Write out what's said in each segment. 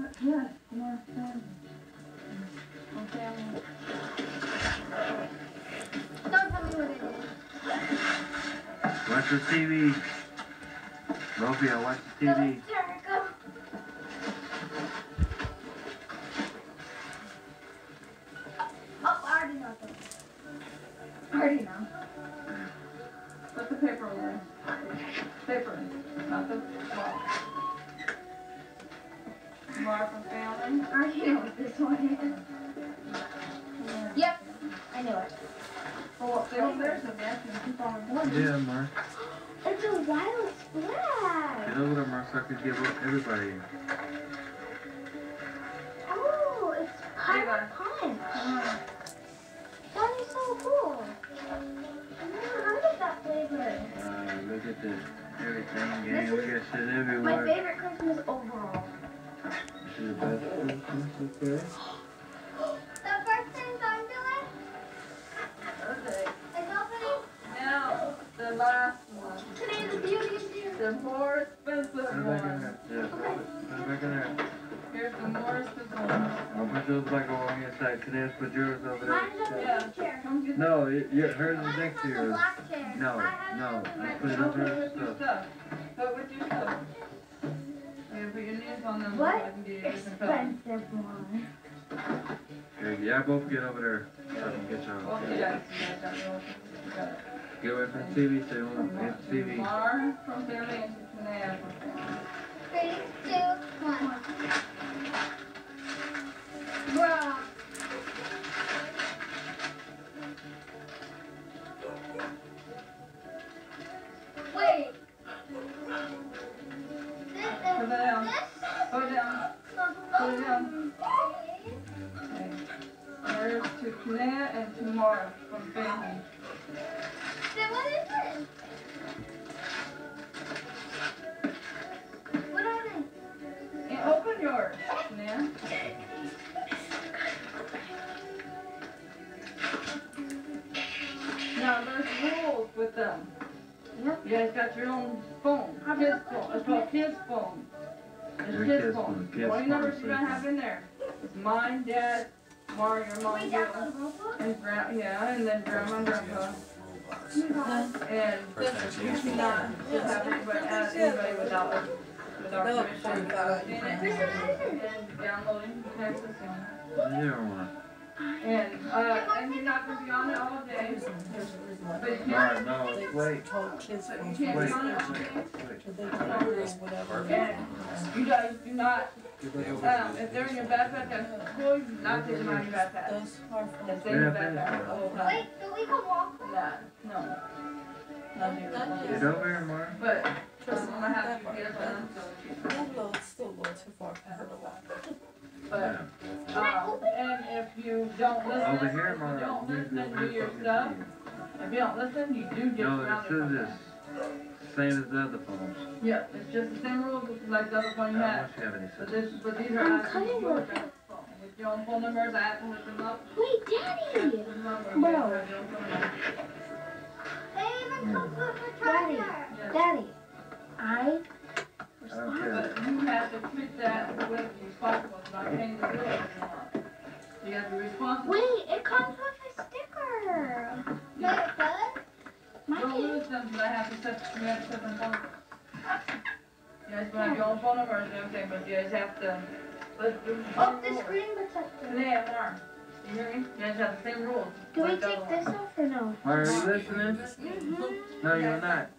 Yeah, more family. More family. Don't tell me what it is. Watch the TV. Sophia, watch the TV. Oh, I already know. Put the paper there. Paper, not the. More for family. I know what this one is. Yep, I knew it. Oh, stay over there, so that's gonna keep on recording. Yeah, Mark. It's a wild splash. Get over there, Mark, so I can give up everybody. Oh, it's pirate punch. That is so cool. Mm, I like that flavor. Uh, look at this. Everything, This game. We got shit My everywhere. favorite Christmas overall. Is okay? The last one. the beauty is here. The more expensive it back in there. Yeah, put in there. Here's the more expensive one. I'll put yours back over on your side. You put yours over there? Yeah. No, yeah, hers is next to yours. No, no, put it over your your stuff. Put with your stuff. Yeah, put your names on What? Get you a. Expensive one. Okay, yeah, both get over there. So I can get y'all. Both of you guys, you guys got your own. You. Get away from the TV so you won't get the TV. Mar from family and Tanea. Three, two, one. And tomorrow Mara from family. Then what is this? What are they? And open yours, Tanea. Now there's rules with them. Yep. You guys got your own phone, kids phone. It's called kids phone. It's Your kids kids phone. phone, The kids only numbers you're gonna have in there is mine, dad, Mara, your mom, We you, and grand, yeah, and then grandma and grandpa. And you cannot just have anybody, add anybody without, us- without permission. without seeing it, And downloading, accessing. Yeah, And, uh, and you're not gonna be on it all day. But you can't, Mark, no, wait. but you can't be on it all day. wait. But they can't do whatever. And you guys do not, Get back over um, if they're in your backpack at school, not take them out of your backpack. That's hard for They me. stay in your backpack the whole time. Wait, so we can walk? Nah, no. Not here. Get over here, Mark. But, um, I'm gonna have you get up on them, so. That little, it's still a little too far for her to walk. But, um, and if you don't listen, Over if here, you don't listen go and over do your stuff, if you don't listen, you do TV. get No, grounded this is from this. That. Same as the other phones. Yeah, it's just the same rules like the other one I you don't had. want you to have any But this, but these are I'm actually cutting your phone. With your own phone numbers, I have to look them up. Wait, Daddy! Look them up, or Bro. you have your own phone number. They even comes with a Daddy. charger. Yeah. Daddy, I I don't care. But you have to treat that the way you're responsible, it's not paying the bills anymore. You have to be responsible. wait. It comes with a sticker. Wait, it does? My Don't lose them, but I have to set, you have to set them phone. You guys will have your own phone numbers and everything, but you guys have to, let's do the Oh, same the screen protector. Today at Mark, you hear me? You guys have the same rules. Do we take this off or no? Are you listening? Mm-hmm. No, you're not.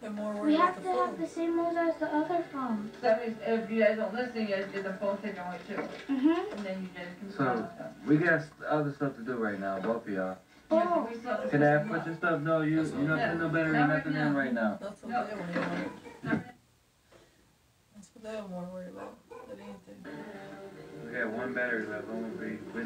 They're more We have to the have the same rules as the other phone. That means if you guys don't listen, you guys get the phone taken away too, Mm-hmm. and then you guys can. So- We got other stuff to do right now, both of y'all. Oh. Can I put your stuff? No, you, you're not putting no battery, right nothing in right now. That's what No. they were worried about. That's what they were more worried about than anything. We got one battery left, I'm gonna be, we're